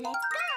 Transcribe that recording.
Let's go!